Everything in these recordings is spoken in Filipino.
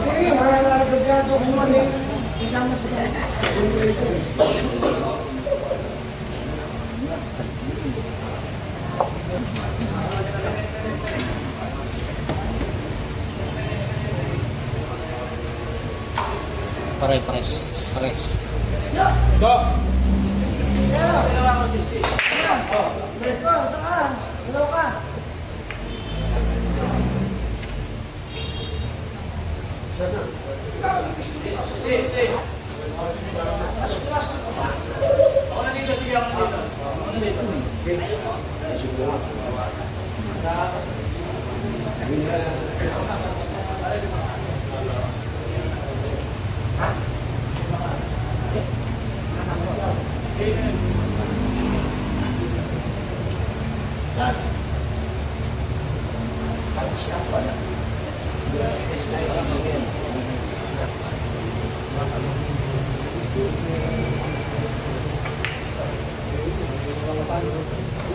Hindi, malalagado kung ano yung isama sa Pare-pares. Pares. Ito, saan? Hello ka?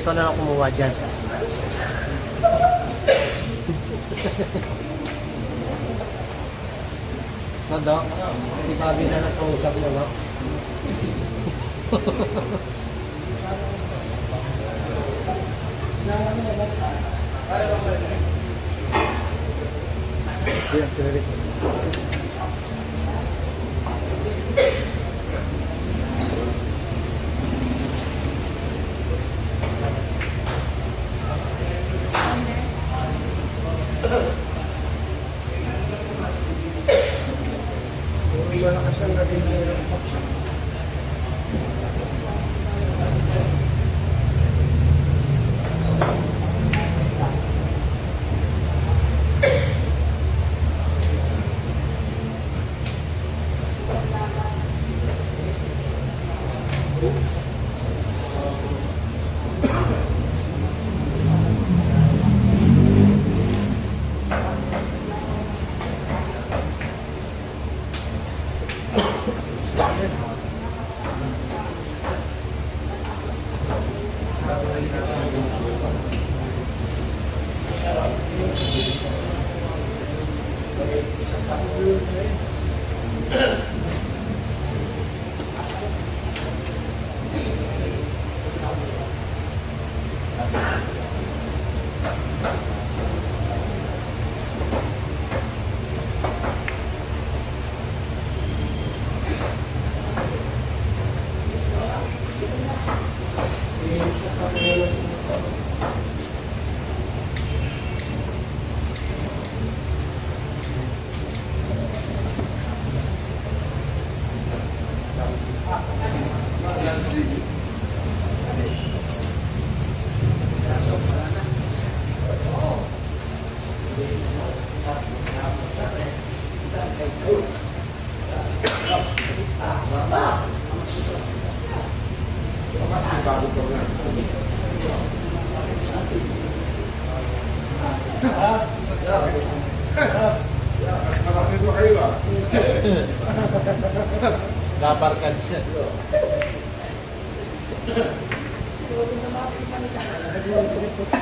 Ikaw na lang kumuha dyan. No, Doc? Si Bobby na nakausap mo, no? Yan, kinalit. Stop it. Na yung mga.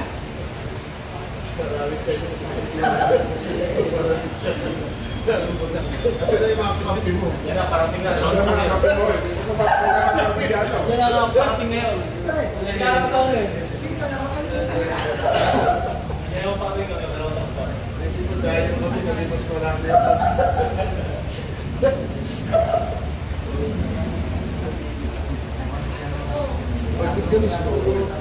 Yan na, parating na. Kasi na mga kapatid mo eh. Ito pa mga kapatid dito. Yan na, parating na yun. Yan na. Yan yung parating na, dalawang taon pa. Dahil yung kapatid na mas marami. Bakit ganun sa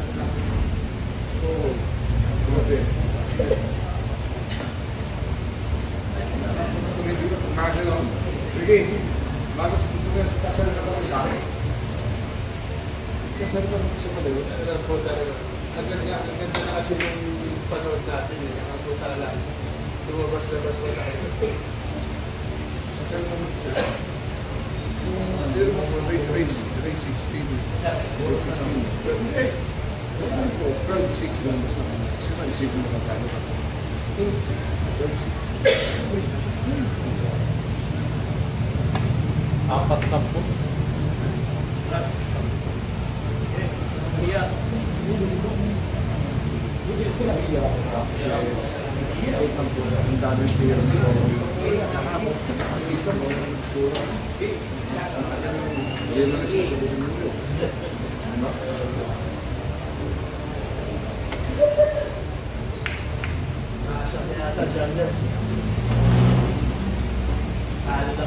Sige, bago sa tutugas, kasal ka kami sa akin. Kasal ka kami sa palayo. Ano Alam po talaga. Ang ganda, ang ganda na kasi nung panood natin eh. Ang puta lang. Lumabas-labas mo tayo. Kasal ka kami sa akin. Meron mo po, race, race 16. Eh. Race 16. Pero eh, ano po, 12-6 lang basta. Sino isipin mo magkano ka? 12-6. 12-6. empat sepuluh Terima kasih.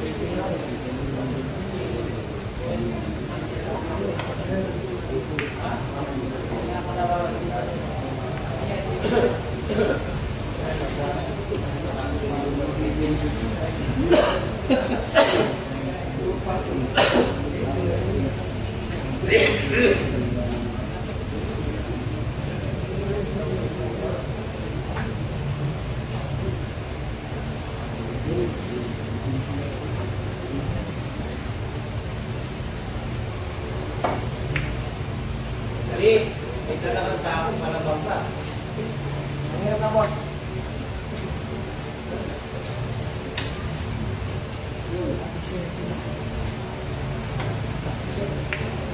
Thank you. mana bangsa. Mengira tak bos? Terima kasih. Terima kasih.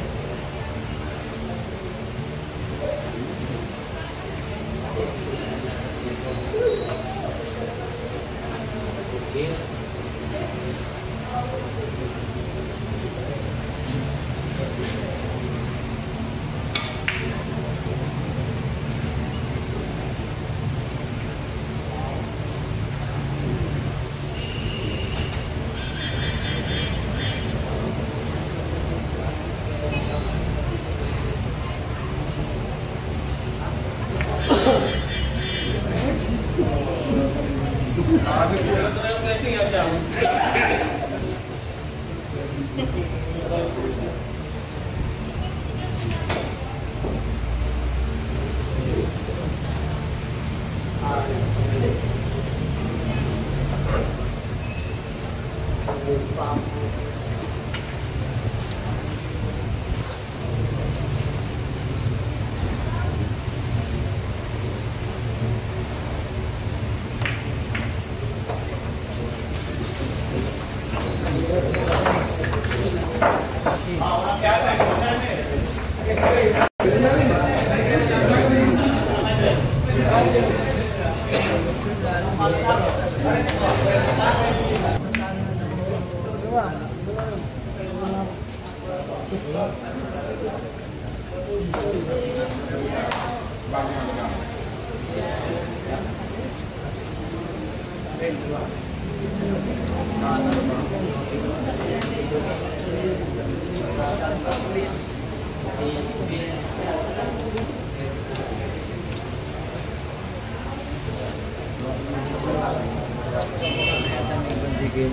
viên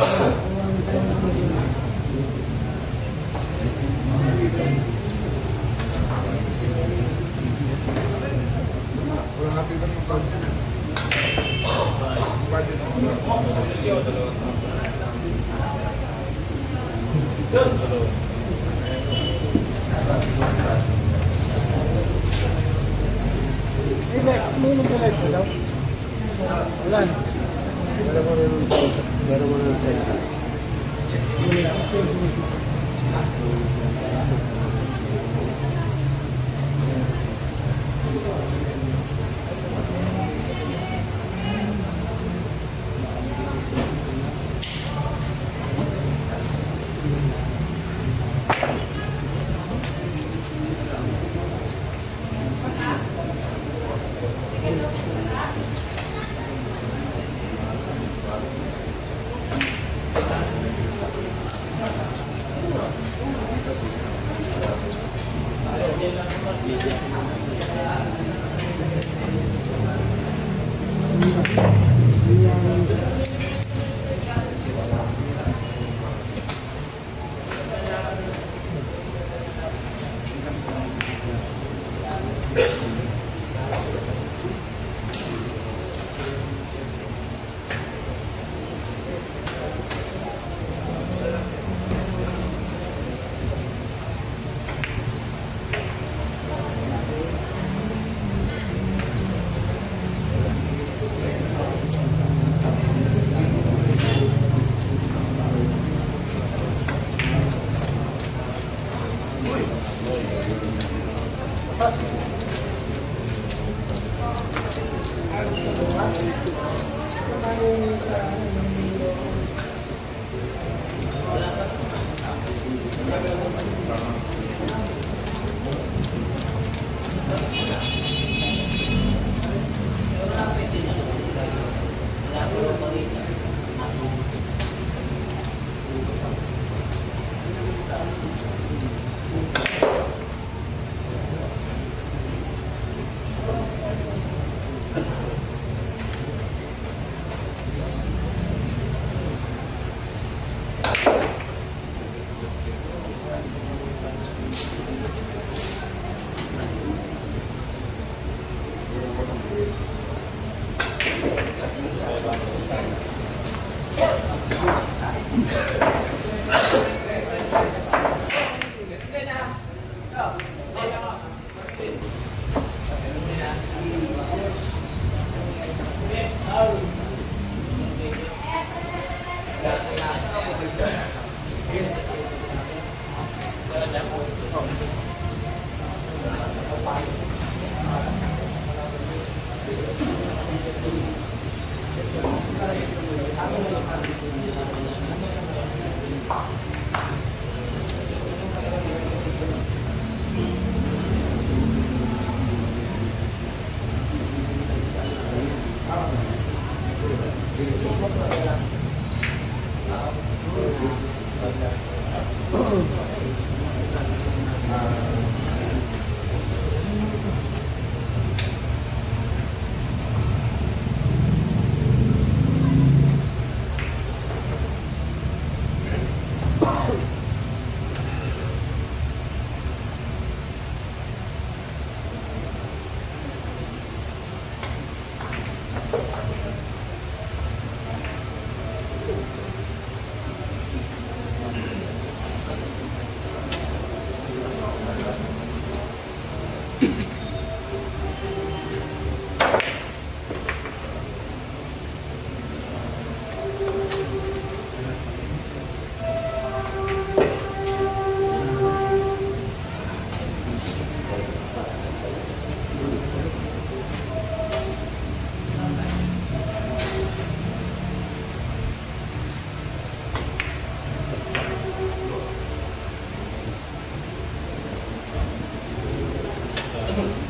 Okay. 내려보내는 내려보내는 때니까. Thank you. Rin. Pinagpan Okay.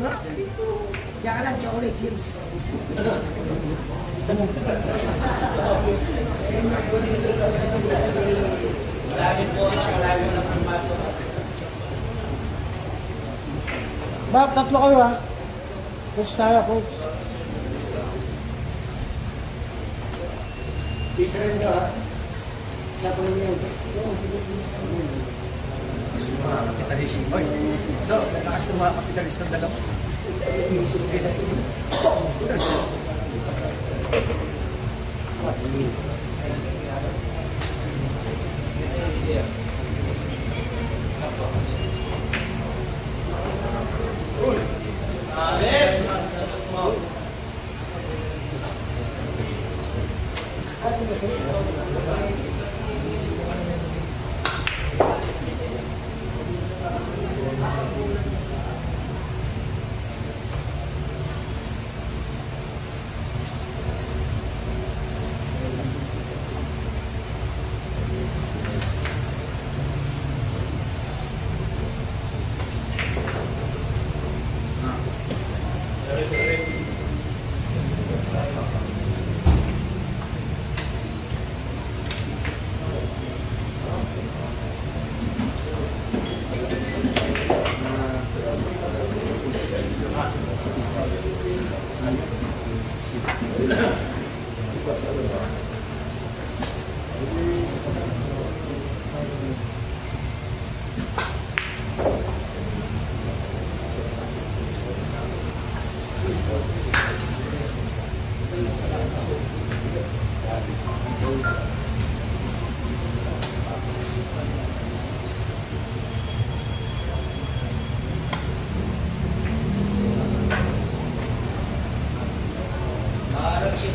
Lang, chocolate chips. Bab, tatlo kayo ha. Coach tayo, coach. Sisa rin ka, ha? Sa yun mga kapitalismo. Oy, no, lakas ng mga kapitalista ng dalawa. Yeah.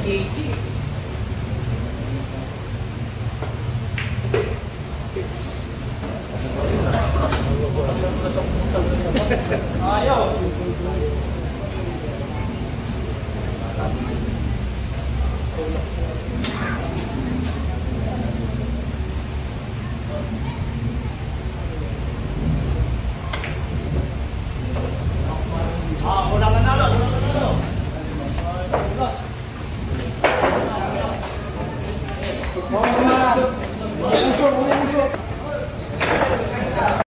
e